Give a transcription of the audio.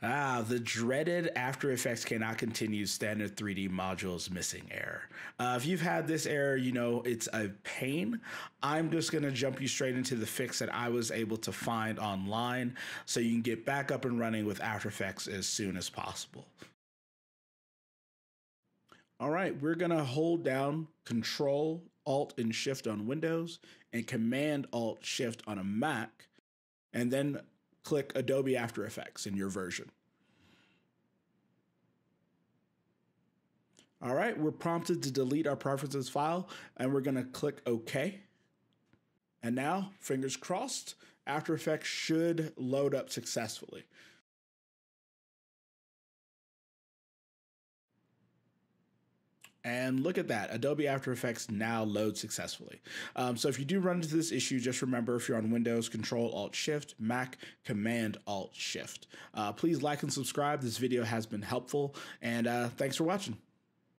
Ah, the dreaded After Effects cannot continue standard 3D modules missing error. Uh, if you've had this error, you know it's a pain. I'm just going to jump you straight into the fix that I was able to find online so you can get back up and running with After Effects as soon as possible. All right, we're going to hold down Control, Alt, and Shift on Windows and Command, Alt, Shift on a Mac, and then click Adobe After Effects in your version. All right, we're prompted to delete our preferences file and we're gonna click OK. And now, fingers crossed, After Effects should load up successfully. And look at that, Adobe After Effects now loads successfully. Um, so if you do run into this issue, just remember if you're on Windows, Control Alt Shift, Mac, Command Alt Shift. Uh, please like and subscribe. This video has been helpful, and uh, thanks for watching.